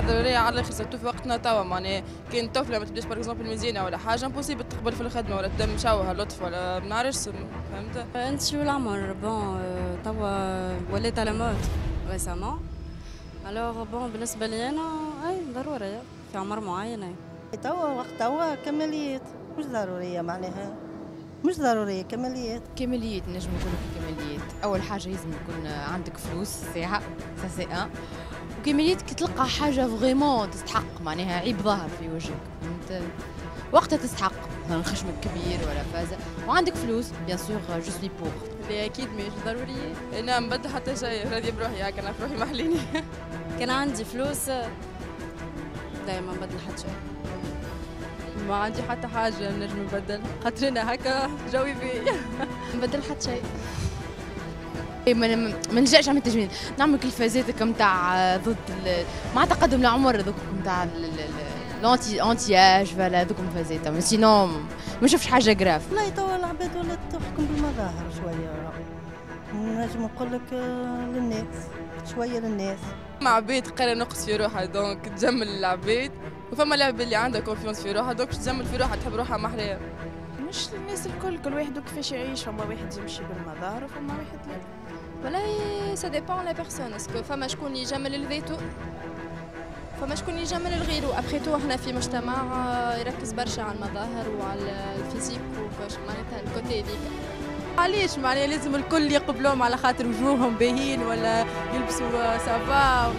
ضروريه على الآخر surtout في وقتنا توا. معناها كان طفله ما تبداش par exemple مزيانه ولا حاجة impossible تقبل في الخدمة ولا تبدا مشوهه لطف ولا ما نعرفش فهمت؟ أنت شو العمر؟ bon توا وليت à la mode récemment alors bon بالنسبة لي أنا أي ضروري في عمر معين توا وقت توا كماليات مش ضرورية معناها. مش ضرورية كماليات. كماليات نجم نقول لك كماليات. أول حاجة لازم يكون عندك فلوس ساعه ça c'est un وكماليات كي تلقى حاجة vraiment تستحق معناها عيب ظاهر في وجهك. فهمت؟ وقتها تستحق. مثلا خشمك كبير ولا فازة وعندك فلوس bien sûr je suis pour اللي أكيد مش ضرورية. أنا نبدل حتى شيء. راضيه بروحي هكا أنا في روحي محليني. كان عندي فلوس. دائما بدل حتى شيء. ما عندي حتى حاجة نجم نبدل خاطرنا هكا je suis bien نبدل حتى شيء ما ما نلجاش على التجميل نعمل كلفازات نتاع ضد مع تقدم العمر ذوك نتاع l'anti anti-âge voilà ذوك فازات mais sinon ما نشوفش حاجة grave لا توا العباد ولات تحكم بالمظاهر شوية. نجم نقول لك للناس. شوية للناس. مع عباد قرا نقص في روحها donc تجمل العباد وفما العباد اللي عندها confiance في روحها donc تجمل في روحها تحب روحها محريه مش الناس الكل كل واحد كيفاش يعيش فما واحد يمشي بالمظاهر وفما واحد لا. والله ça dépend la personne est-ce que فما شكون يجمل لذاته فما شكون يجمل لغيره après tout إحنا في مجتمع يركز برشا على المظاهر وعلى ال physique وفاش معناتها ال côté هذيك. علاش؟ معناها لازم الكل يقبلوهم على خاطر وجوههم باهين ولا يلبسوا ça va